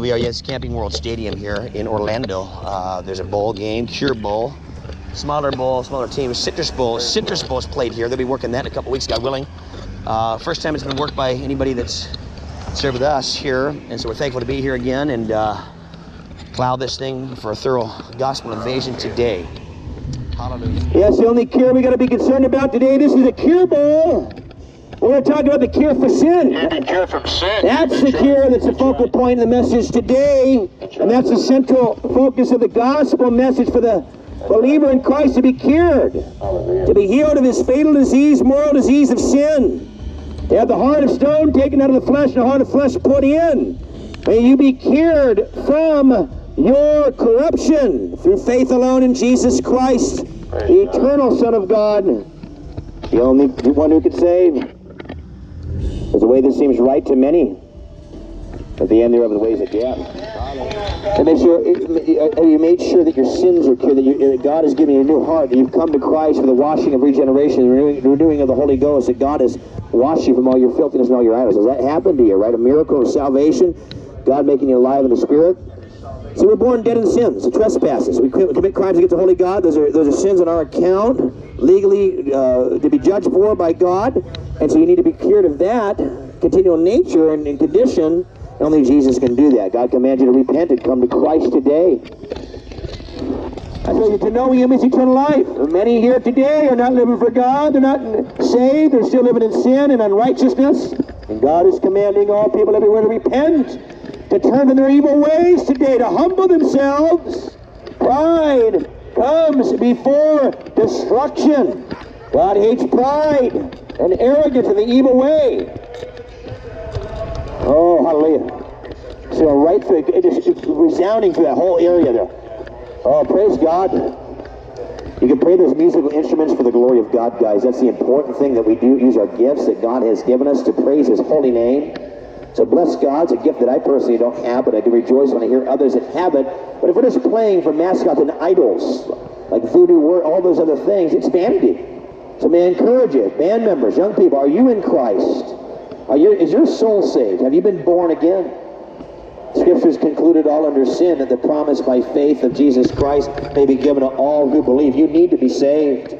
We are, yes, Camping World Stadium here in Orlando. Uh, there's a bowl game, Cure Bowl, smaller bowl, smaller team, Citrus Bowl. Citrus Bowl's played here. They'll be working that in a couple weeks, God willing. Uh, first time it's been worked by anybody that's served with us here, and so we're thankful to be here again and uh, plow this thing for a thorough gospel invasion today. Hallelujah. Yes, the only cure we got to be concerned about today. This is a cure bowl. We're going to talk about the cure for sin. You can cure from sin. That's the cure that's the focal point of the message today. And that's the central focus of the gospel message for the believer in Christ to be cured, to be healed of his fatal disease, moral disease of sin, to have the heart of stone taken out of the flesh and the heart of flesh put in. May you be cured from your corruption through faith alone in Jesus Christ, the eternal Son of God, the only one who could save. There's a way that seems right to many, but the end thereof are the ways of death. And make sure, have you made sure that your sins are cured, that, you, that God has given you a new heart, that you've come to Christ for the washing of regeneration, the renewing, renewing of the Holy Ghost, that God has washed you from all your filthiness and all your idols. Has that happened to you, right? A miracle of salvation, God making you alive in the Spirit. So we're born dead in sins, the trespasses. We commit crimes against the holy God. Those are those are sins on our account, legally uh, to be judged for by God. And so you need to be cured of that continual nature and, condition. Only Jesus can do that. God commands you to repent and come to Christ today. I tell you, to know Him is eternal life. Many here today are not living for God. They're not saved. They're still living in sin and unrighteousness. And God is commanding all people everywhere to repent to turn from their evil ways today, to humble themselves. Pride comes before destruction. God hates pride and arrogance and the evil way. Oh, hallelujah. So right through, it is it's resounding through that whole area there. Oh, praise God. You can play those musical instruments for the glory of God, guys. That's the important thing that we do, use our gifts that God has given us to praise His holy name. So bless God. It's a gift that I personally don't have, but I do rejoice when I hear others that have it. But if we're just playing for mascots and idols, like voodoo, all those other things, it's vanity. So may I encourage you, band members, young people, are you in Christ? Are you, is your soul saved? Have you been born again? Scriptures concluded all under sin that the promise by faith of Jesus Christ may be given to all who believe. You need to be saved.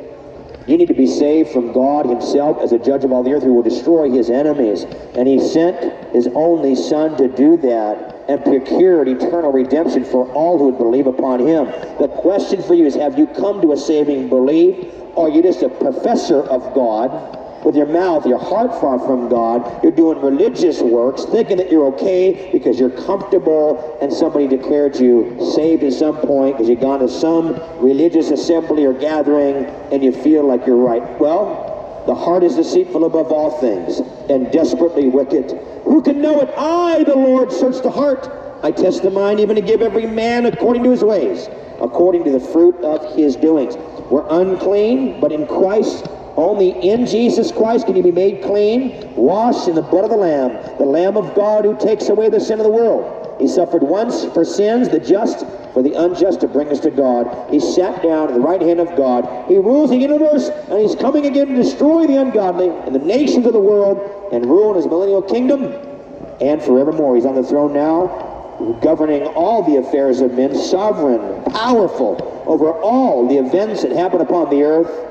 You need to be saved from God himself as a judge of all the earth who will destroy his enemies. And he sent his only son to do that and procured eternal redemption for all who would believe upon him. The question for you is, have you come to a saving belief? Or are you just a professor of God with your mouth, your heart far from God. You're doing religious works, thinking that you're okay because you're comfortable and somebody declared you saved at some point because you've gone to some religious assembly or gathering and you feel like you're right. Well, the heart is deceitful above all things and desperately wicked. Who can know it? I, the Lord, search the heart. I test the mind even to give every man according to his ways, according to the fruit of his doings. We're unclean, but in Christ only in Jesus Christ can you be made clean, washed in the blood of the Lamb, the Lamb of God who takes away the sin of the world. He suffered once for sins, the just for the unjust to bring us to God. He sat down at the right hand of God. He rules the universe, and he's coming again to destroy the ungodly and the nations of the world and rule in his millennial kingdom and forevermore. He's on the throne now, governing all the affairs of men, sovereign, powerful over all the events that happen upon the earth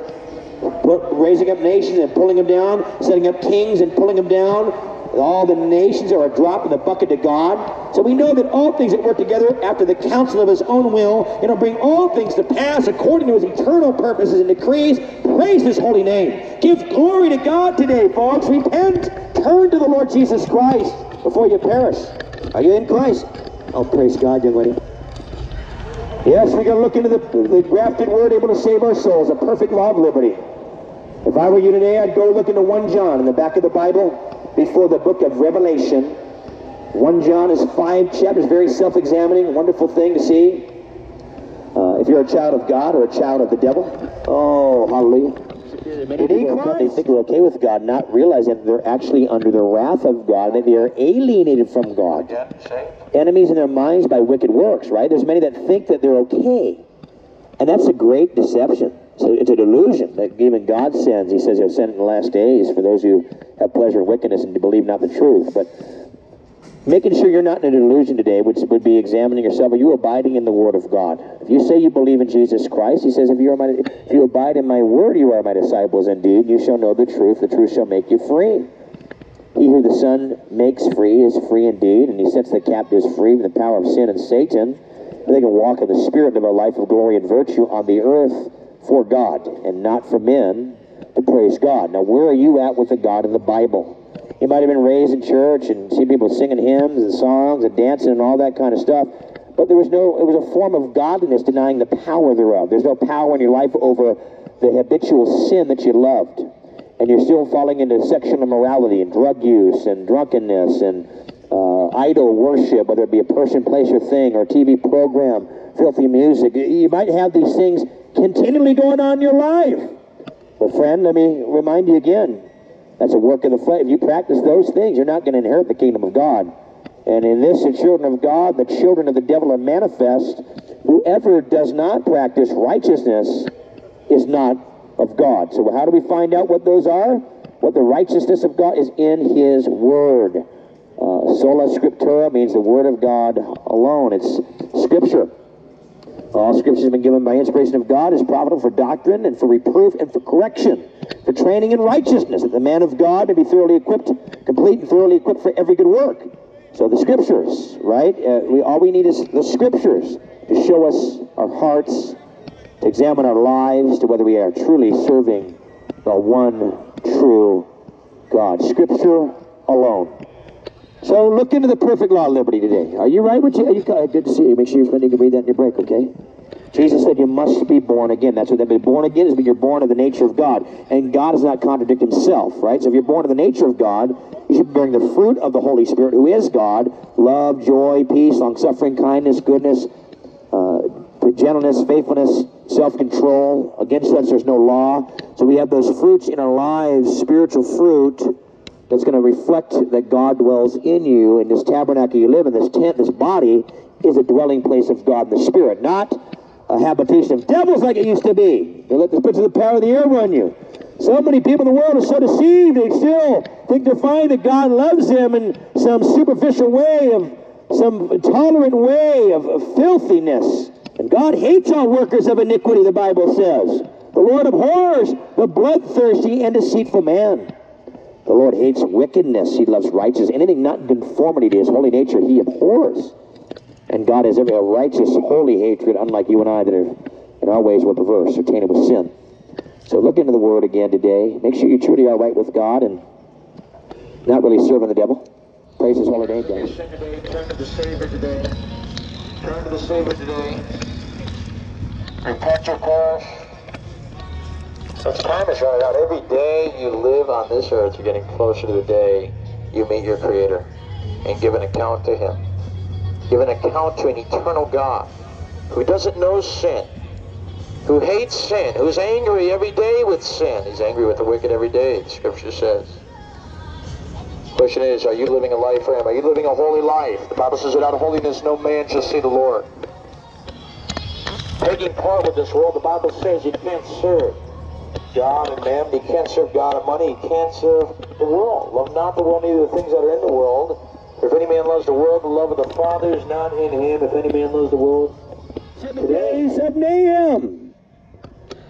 raising up nations and pulling them down, setting up kings and pulling them down. All the nations are a drop in the bucket to God. So we know that all things that work together after the counsel of his own will, it'll bring all things to pass according to his eternal purposes and decrees. Praise his holy name. Give glory to God today, folks. Repent. Turn to the Lord Jesus Christ before you perish. Are you in Christ? Oh, praise God, young lady. Yes, we're going to look into the, the grafted word able to save our souls, a perfect law of liberty. If I were you today, I'd go look into 1 John in the back of the Bible before the book of Revelation. 1 John is five chapters, very self-examining, wonderful thing to see. Uh, if you're a child of God or a child of the devil, oh, hallelujah. Many people they think they're okay with God, not realizing that they're actually under the wrath of God, that they are alienated from God. Enemies in their minds by wicked works, right? There's many that think that they're okay. And that's a great deception. So it's a delusion that even God sends. He says he'll send in the last days for those who have pleasure in wickedness and believe not the truth. But making sure you're not in a delusion today, which would be examining yourself. Are you abiding in the Word of God? If you say you believe in Jesus Christ, He says, if you are my, if you abide in my Word, you are my disciples indeed. You shall know the truth. The truth shall make you free. He who the Son makes free is free indeed, and He sets the captives free from the power of sin and Satan. They can walk in the Spirit and live a life of glory and virtue on the earth for God and not for men to praise God. Now, where are you at with the God in the Bible? You might have been raised in church and seen people singing hymns and songs and dancing and all that kind of stuff. But there was no, it was a form of godliness denying the power thereof. There's no power in your life over the habitual sin that you loved. And you're still falling into sexual immorality and drug use and drunkenness and uh, idol worship, whether it be a person, place, or thing, or TV program, filthy music. You might have these things continually going on in your life. But friend, let me remind you again, that's a work of the flesh. If you practice those things, you're not going to inherit the kingdom of God. And in this, the children of God, the children of the devil are manifest. Whoever does not practice righteousness is not of God. So how do we find out what those are? What the righteousness of God is in his word. Uh, sola scriptura means the word of God alone. It's scripture. All scripture has been given by inspiration of God, is profitable for doctrine and for reproof and for correction, for training in righteousness, that the man of God may be thoroughly equipped, complete and thoroughly equipped for every good work. So the scriptures, right? Uh, we, all we need is the scriptures to show us our hearts, to examine our lives, to whether we are truly serving the one true God. Scripture alone. So look into the perfect law of liberty today. Are you right with you? Are you good to see you. Make sure you're spending can read that in your break, okay? Jesus said you must be born again. That's what that means. Born again is when you're born of the nature of God. And God does not contradict himself, right? So if you're born of the nature of God, you should bring the fruit of the Holy Spirit, who is God, love, joy, peace, long-suffering, kindness, goodness, uh, gentleness, faithfulness, self-control. Against such there's no law. So we have those fruits in our lives, spiritual fruit, that's going to reflect that God dwells in you, in this tabernacle you live in, this tent, this body, is a dwelling place of God the Spirit, not a habitation of devils like it used to be. They let the spirits of the power of the air run you. So many people in the world are so deceived, they still think they're fine that God loves them in some superficial way, of some tolerant way of, of filthiness. And God hates all workers of iniquity, the Bible says. The Lord abhors the bloodthirsty and deceitful man. The Lord hates wickedness. He loves righteousness. Anything not in conformity to his holy nature, he abhors. And God has every a righteous, holy hatred, unlike you and I that are in our ways were perverse tainted with sin. So look into the Word again today. Make sure you truly are right with God and not really serving the devil. Praise His holy name. Turn to the Savior today. Turn to the Savior today. Repent your course. Since time is running out, every day you live on this earth, you're getting closer to the day you meet your Creator and give an account to Him. Give an account to an eternal God who doesn't know sin, who hates sin, who's angry every day with sin. He's angry with the wicked every day, the Scripture says. Question is, are you living a life for Him? Are you living a holy life? The Bible says, without holiness no man shall see the Lord. Taking part with this world, the Bible says you can't serve. God and mammon. You can't serve God and money. He can't serve the world. Love not the world, neither the things that are in the world. If any man loves the world, the love of the Father is not in him. If any man loves the world, Today, 7 a.m.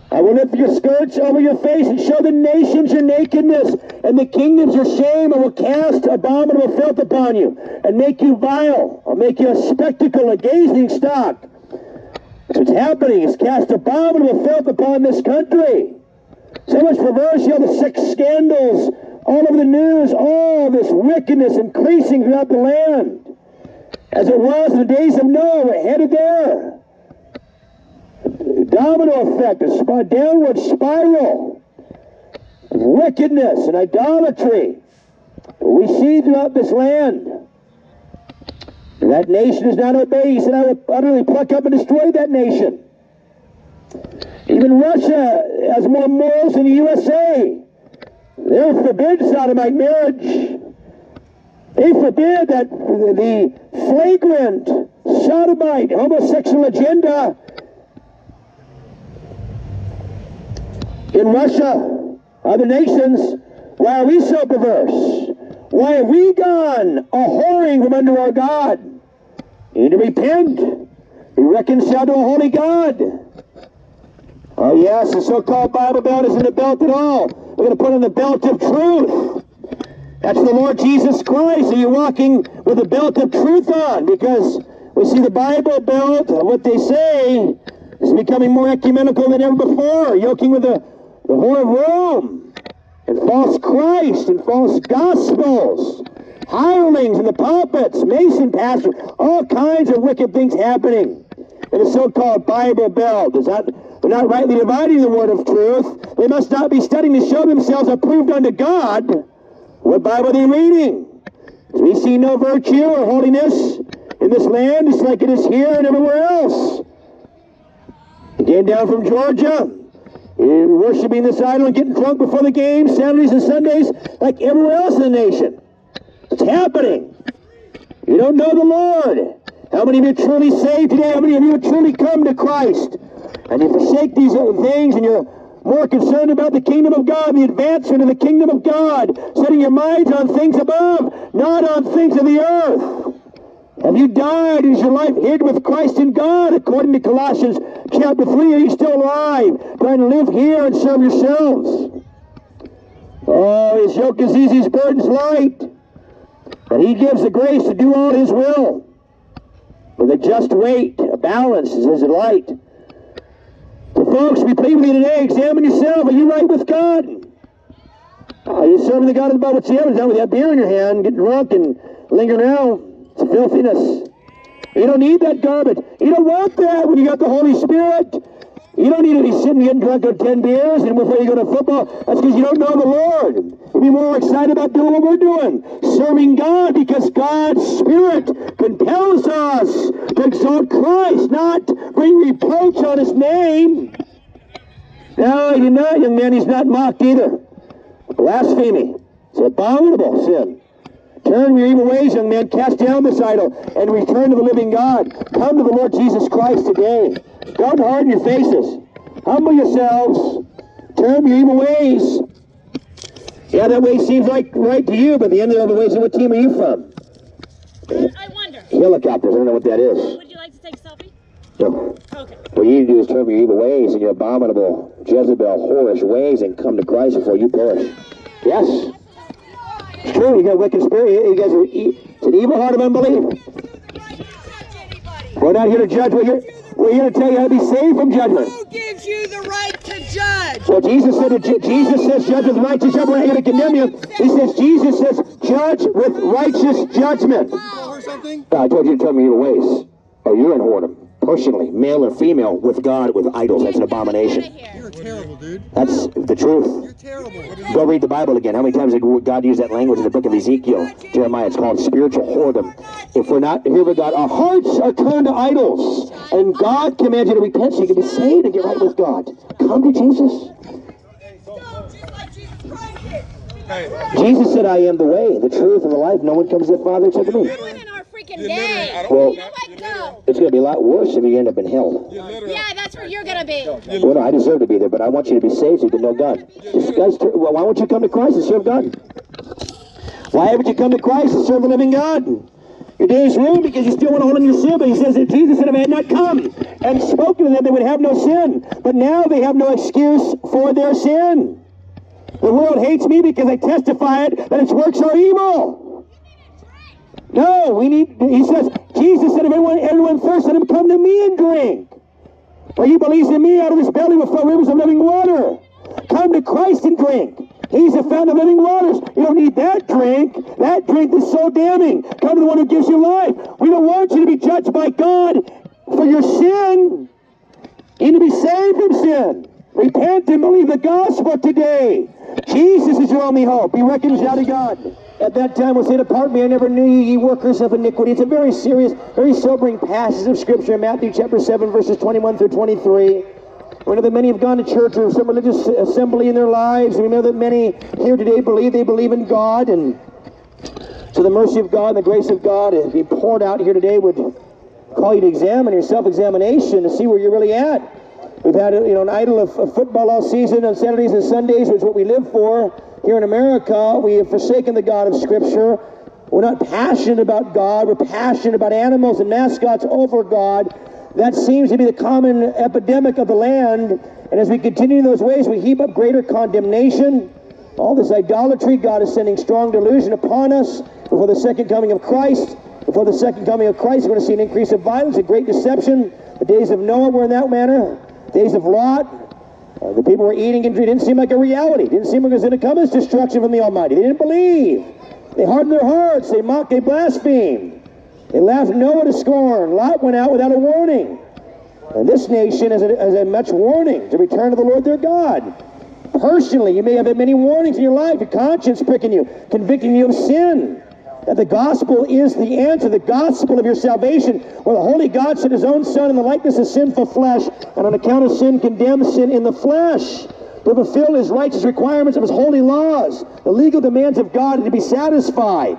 I will lift your skirts over your face and show the nations your nakedness and the kingdoms your shame. I will cast abominable filth upon you and make you vile. I'll make you a spectacle, a gazing stock. That's what's happening is cast abominable filth upon this country. So much perversion, all the sex scandals, all over the news, all this wickedness increasing throughout the land. As it was in the days of Noah, we're headed there. Domino effect, a sp- downward spiral wickedness and idolatry. We see throughout this land. And that nation does not obey. He said, I will utterly pluck up and destroy that nation. Even Russia has more morals than the USA. They forbid sodomite marriage. They forbid that the flagrant sodomite homosexual agenda in Russia, other nations. Why are we so perverse? Why have we gone a whoring from under our God? You need to repent. Be reconciled to a holy God. Oh, yes, the so called Bible belt isn't a belt at all. We're going to put on the belt of truth. That's the Lord Jesus Christ. Are you walking with the belt of truth on? Because we see the Bible belt, what they say, is becoming more ecumenical than ever before, yoking with the, the whore of Rome, and false Christ, and false gospels, hirelings in the pulpits, mason pastors, all kinds of wicked things happening in the so-called Bible Belt. Is that they're not rightly dividing the word of truth? They must not be studying to show themselves approved unto God. What Bible are they reading? We see no virtue or holiness in this land, just like it is here and everywhere else. He came down from Georgia, worshiping this idol and getting drunk before the game, Saturdays and Sundays, like everywhere else in the nation. It's happening. You don't know the Lord. How many of you truly saved today? How many of you truly come to Christ? And you forsake these things and you're more concerned about the kingdom of God, the advancement of the kingdom of God, setting your minds on things above, not on things of the earth. Have you died? Is your life hid with Christ in God? According to Colossians chapter 3, are you still alive, trying to live here and serve yourselves? Oh, his yoke is easy, his burden's light. And he gives the grace to do all his will. With a just weight, a balance is his light. Folks, we plead with you today, examine yourself. Are you right with God? Are you serving the God of the Bible? What's the? Now with that beer in your hand, get drunk and linger around. It's filthiness. You don't need that garbage. You don't want that when you got the Holy Spirit. You don't need to be sitting getting drunk on 10 beers and before you go to football. That's because you don't know the Lord. You'd be more excited about doing what we're doing. Serving God because God's Spirit compels us to exalt Christ, not bring reproach on His name. No, did not, young man. He's not mocked either. Blasphemy. It's an abominable sin. Turn your evil ways, young man. Cast down this idol and return to the living God. Come to the Lord Jesus Christ today. Don't harden your faces. Humble yourselves. Turn your evil ways. Yeah, that way seems like right to you, but the end of the ways, what team are you from? I wonder. Helicopters. I don't know what that is. Would you like to take a selfie? No. Okay. What you need to do is turn your evil ways and your abominable Jezebel, whorish ways and come to Christ before you perish. Yes. It's true. You got a wicked spirit. You guys are. E- it's an evil heart of unbelief. We're not here to judge. We're here. We're here to tell you how to be saved from judgment. Who gives you the right to judge? Well, Jesus said. That Jesus says, "Judge with righteous judgment." We're not here to condemn you. He says, Jesus says, "Judge with righteous judgment." Or something? I told you to turn from your evil ways, or you're in whoredom. Personally, male or female, with God, with idols. That's an abomination. You're terrible, dude. That's the truth. You're terrible. Go read the Bible again. How many times did God use that language in the book of Ezekiel? Jeremiah, it's called spiritual whoredom. If we're not here with God, our hearts are turned to idols. And God commands you to repent so you can be saved and get right with God. Come to Jesus. Jesus said, I am the way, the truth, and the life. No one comes to the Father except through me. Ruining our freaking day. Well, go. it's going to be a lot worse if you end up in hell. Yeah, that's where you're gonna be. Well, no, I deserve to be there, but I want you to be saved so you can know God. This guy's, well, why won't you come to Christ and serve God? Why haven't you come to Christ and serve the living God? Day is ruined because you still want to hold on to your sin. But he says that Jesus said, if I had not come and spoken to them, they would have no sin. But now they have no excuse for their sin. The world hates me because I testify it that its works are evil. No, we need, he says, Jesus said, if everyone, everyone thirsts, let him come to me and drink. For he believes in me, out of his belly will flow rivers of living water. Come to Christ and drink. He's the fountain of living waters. You don't need that drink. That drink is so damning. Come to the one who gives you life. We don't want you to be judged by God for your sin. You need to be saved from sin. Repent and believe the gospel today. Jesus is your only hope. Be reconciled to God. At that time will say, Depart me, I never knew you, ye workers of iniquity. It's a very serious, very sobering passage of Scripture in Matthew chapter 7, verses 21 through 23. We know that many have gone to church or some religious assembly in their lives. We know that many here today believe they believe in God. And so the mercy of God and the grace of God be poured out here today would call you to examine your self-examination to see where you're really at. We've had you know an idol of, of football all season on Saturdays and Sundays, which is what we live for. here in America, we have forsaken the God of Scripture. We're not passionate about God. We're passionate about animals and mascots over God. That seems to be the common epidemic of the land. And as we continue in those ways, we heap up greater condemnation. All this idolatry, God is sending strong delusion upon us before the second coming of Christ. Before the second coming of Christ, we're going to see an increase of violence, a great deception. The days of Noah were in that manner. The Days of Lot, uh, the people were eating and drinking. Didn't seem like a reality. It didn't seem like it was going to come as destruction from the Almighty. They didn't believe. They hardened their hearts. They mocked. They blasphemed. They laughed Noah to scorn. Lot went out without a warning. And this nation has a, a much warning to return to the Lord their God. Personally, you may have had many warnings in your life, your conscience pricking you, convicting you of sin. That the gospel is the answer, the gospel of your salvation, where the Holy God sent his own Son in the likeness of sinful flesh, and on account of sin condemned sin in the flesh, to fulfill his righteous requirements of his holy laws, the legal demands of God, and to be satisfied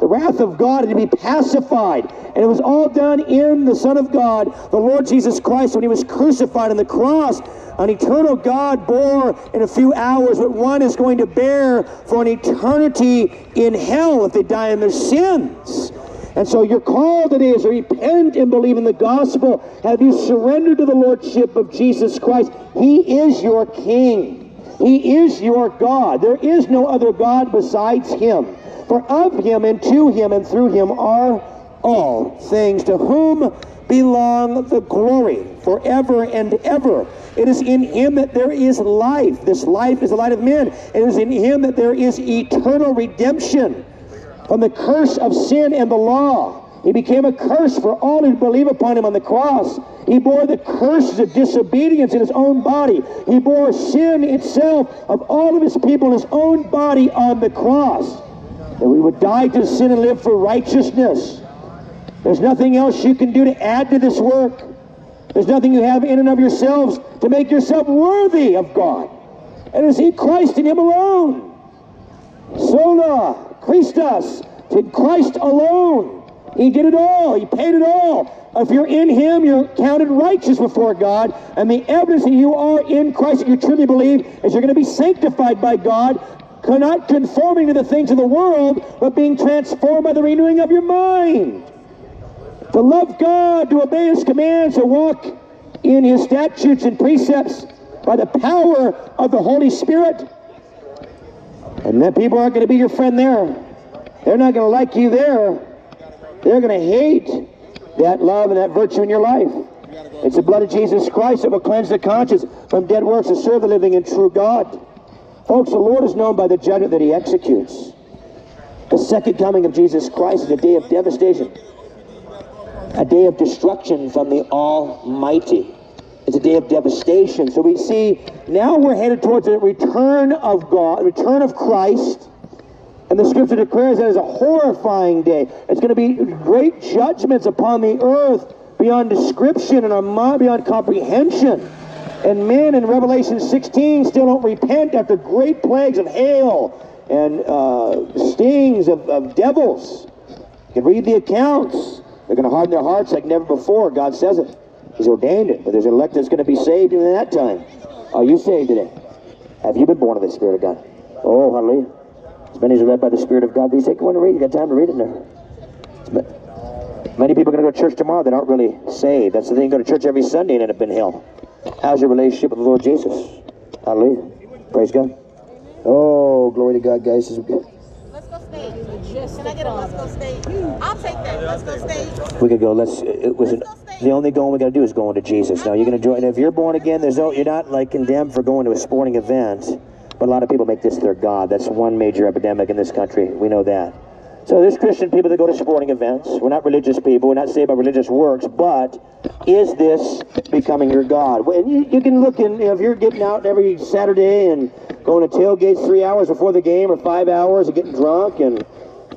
the wrath of God and to be pacified. And it was all done in the Son of God, the Lord Jesus Christ, when he was crucified on the cross. An eternal God bore in a few hours what one is going to bear for an eternity in hell if they die in their sins. And so your call today is to repent and believe in the gospel. Have you surrendered to the Lordship of Jesus Christ? He is your King. He is your God. There is no other God besides Him. For of him and to him and through him are all things, to whom belong the glory forever and ever. It is in him that there is life. This life is the light of men. It is in him that there is eternal redemption from the curse of sin and the law. He became a curse for all who believe upon him on the cross. He bore the curses of disobedience in his own body. He bore sin itself of all of his people in his own body on the cross that we would die to sin and live for righteousness. There's nothing else you can do to add to this work. There's nothing you have in and of yourselves to make yourself worthy of God. And it's in Christ and Him alone. Sola, Christus, in Christ alone. He did it all. He paid it all. If you're in Him, you're counted righteous before God. And the evidence that you are in Christ, that you truly believe, is you're going to be sanctified by God not conforming to the things of the world, but being transformed by the renewing of your mind. To love God, to obey His commands, to walk in His statutes and precepts by the power of the Holy Spirit. And that people aren't going to be your friend there. They're not going to like you there. They're going to hate that love and that virtue in your life. It's the blood of Jesus Christ that will cleanse the conscience from dead works to serve the living and true God. Folks, the Lord is known by the judgment that he executes. The second coming of Jesus Christ is a day of devastation, a day of destruction from the Almighty. It's a day of devastation. So we see now we're headed towards the return of God, return of Christ. And the scripture declares that as a horrifying day. It's going to be great judgments upon the earth beyond description and beyond comprehension. And men in Revelation 16 still don't repent after great plagues of hail and uh, stings of, of devils. You can read the accounts. They're going to harden their hearts like never before. God says it. He's ordained it. But there's an elect that's going to be saved in that time. Are you saved today? Have you been born of the Spirit of God? Oh, hallelujah. As many as are led by the Spirit of God, these take one to read. You got time to read it there. Many people are going to go to church tomorrow that aren't really saved. That's the thing. Go to church every Sunday and end up in hell. How's your relationship with the Lord Jesus? Hallelujah. Praise God. Oh, glory to God, guys. Let's go State. Can I get a let's go State? I'll take that. Let's go State. We could go. Let's. It was an, the only going we got to do is going to Jesus. Now you're going to join. If you're born again, there's no. You're not like condemned for going to a sporting event. But a lot of people make this their god. That's one major epidemic in this country. We know that. So there's Christian people that go to sporting events. We're not religious people. We're not saved by religious works. But is this becoming your God? Well, you, you can look in, if you're getting out every Saturday and going to tailgates three hours before the game or five hours and getting drunk and,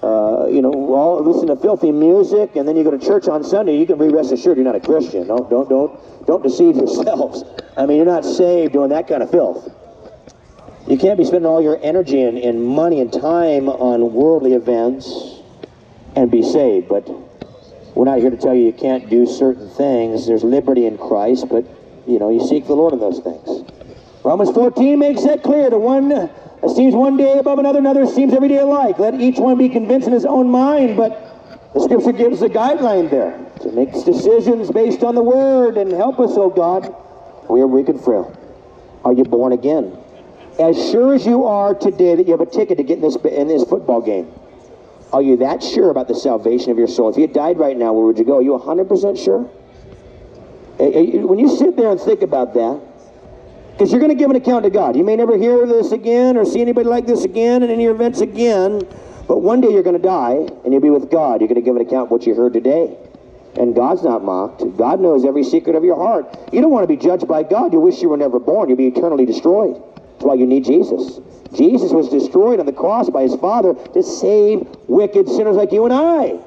uh, you know, all, listen to filthy music and then you go to church on Sunday, you can be rest assured you're not a Christian. Don't, don't, don't, don't deceive yourselves. I mean, you're not saved doing that kind of filth. You can't be spending all your energy and, and money and time on worldly events and be saved. But we're not here to tell you you can't do certain things. There's liberty in Christ, but you know, you seek the Lord in those things. Romans 14 makes that clear. The one uh, Esteems one day above another, another esteems every day alike. Let each one be convinced in his own mind, but the scripture gives a guideline there to make decisions based on the word and help us, oh God. We are weak and frail. Are you born again? As sure as you are today that you have a ticket to get in this in this football game, are you that sure about the salvation of your soul? If you died right now, where would you go? Are you 100% sure? Eh, eh, When you sit there and think about that, because you're going to give an account to God. You may never hear this again or see anybody like this again in any events again, but one day you're going to die and you'll be with God. You're going to give an account of what you heard today. And God's not mocked. God knows every secret of your heart. You don't want to be judged by God. You wish you were never born. You'll be eternally destroyed. That's why you need Jesus. Jesus was destroyed on the cross by his Father to save wicked sinners like you and I.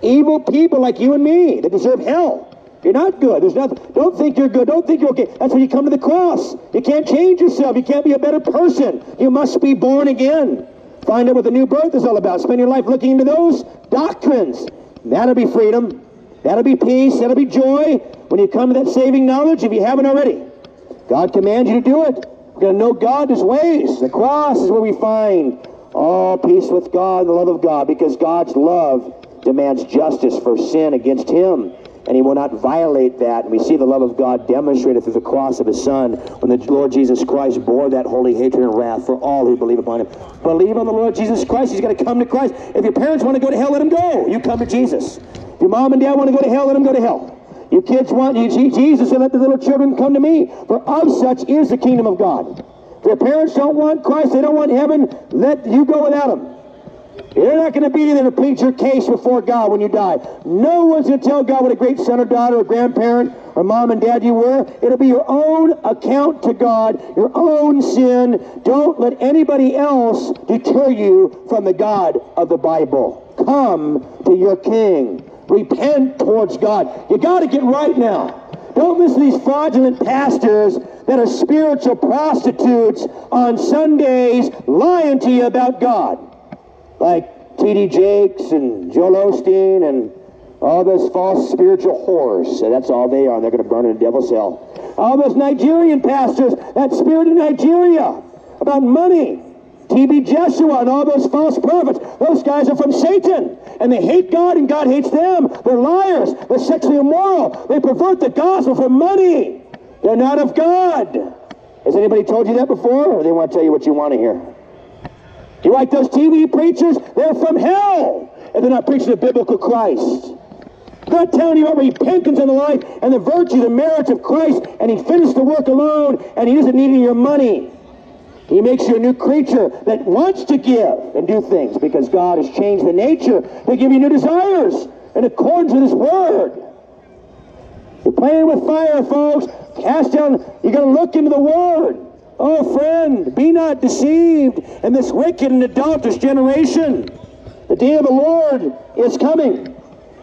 Evil people like you and me that deserve hell. You're not good. There's nothing. Don't think you're good. Don't think you're okay. That's when you come to the cross. You can't change yourself. You can't be a better person. You must be born again. Find out what the new birth is all about. Spend your life looking into those doctrines. That'll be freedom. That'll be peace. That'll be joy when you come to that saving knowledge if you haven't already. God commands you to do it. We're going to know God, His ways. The cross is where we find all peace with God, the love of God, because God's love demands justice for sin against Him. And He will not violate that. And we see the love of God demonstrated through the cross of His Son when the Lord Jesus Christ bore that holy hatred and wrath for all who believe upon Him. Believe on the Lord Jesus Christ. He's going to come to Christ. If your parents want to go to hell, let them go. You come to Jesus. If your mom and dad want to go to hell, let them go to hell. You kids want you, Jesus said, let the little children come to me, for of such is the kingdom of God. If your parents don't want Christ, they don't want heaven, let you go without them. You're not going to be there to plead your case before God when you die. No one's going to tell God what a great son or daughter or grandparent or mom and dad you were. It'll be your own account to God, your own sin. Don't let anybody else deter you from the God of the Bible. Come to your King. Repent towards God. You got to get right now. Don't listen to these fraudulent pastors that are spiritual prostitutes on Sundays lying to you about God like T.D. Jakes and Joel Osteen and all those false spiritual whores. That's all they are. And they're going to burn in the devil's hell. All those Nigerian pastors, that spirit of Nigeria about money. T.B. Joshua and all those false prophets, those guys are from Satan. And they hate God and God hates them. They're liars. They're sexually immoral. They pervert the gospel for money. They're not of God. Has anybody told you that before? Or they want to tell you what you want to hear? You like those TV preachers? They're from hell. And they're not preaching the biblical Christ. Not telling you about repentance in the life and the virtue, the merits of Christ, and He finished the work alone, and He doesn't need any of your money. He makes you a new creature that wants to give and do things because God has changed the nature to give you new desires in accordance with His Word. You're playing with fire, folks. Cast down, you got to look into the Word. Oh, friend, be not deceived in this wicked and adulterous generation. The day of the Lord is coming.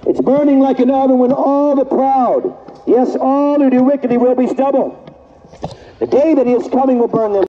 It's burning like an oven when all the proud, yes, all who do wickedly will be stubble. The day that he is coming will burn them.